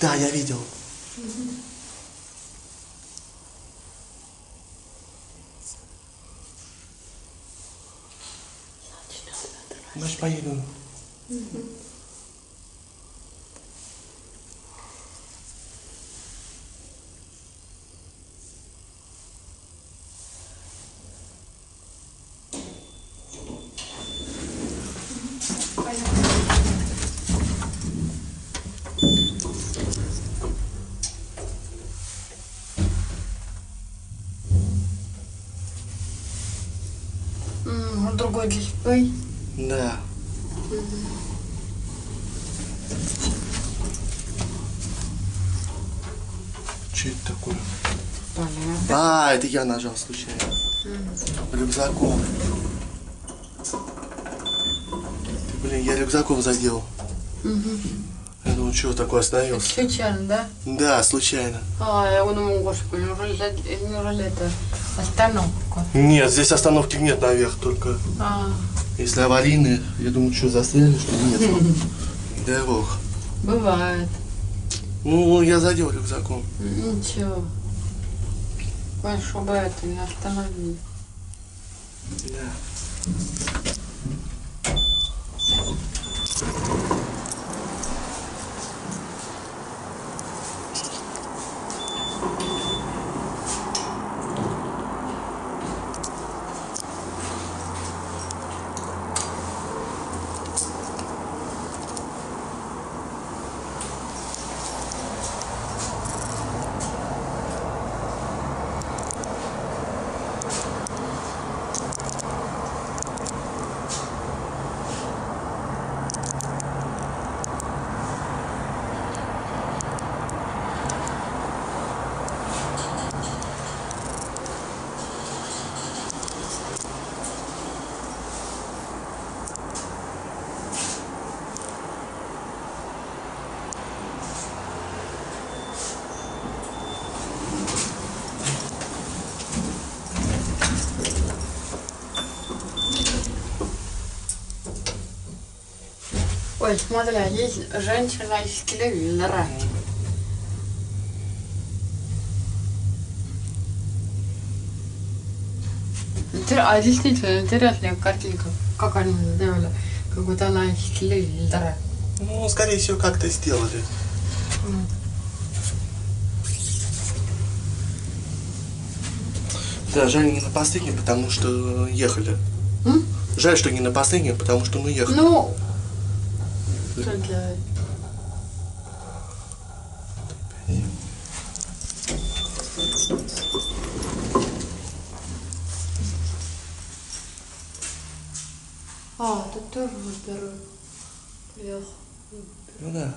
Да, я видел. Значит, поеду. М, Другой дисплей. Да. Что это такое? Понятно. А, это я нажал случайно. Рюкзаком. Ты, блин, я рюкзаком задел. Я думал, что такое остановился. Случайно, да? Да, случайно. А, я думаю, господи, неужели, неужели это остановка? Нет, здесь остановки нет наверх, только А, если аварийные, я думаю, что застряли, что нет. Дорог. бывает. Ну, я задел рюкзаком. Ничего. Ой, чтобы это не остановили. Да. Ой, смотри, здесь женщина из телевизора. А действительно интересная картинка. Как они сделали? Как будто она из телевизора. Ну, скорее всего, как-то сделали. Да, жаль не на последнем, потому что ехали. М? Жаль, что не на последнем, потому что мы ехали. Ну, А, тут тоже второй приехал. Ну да.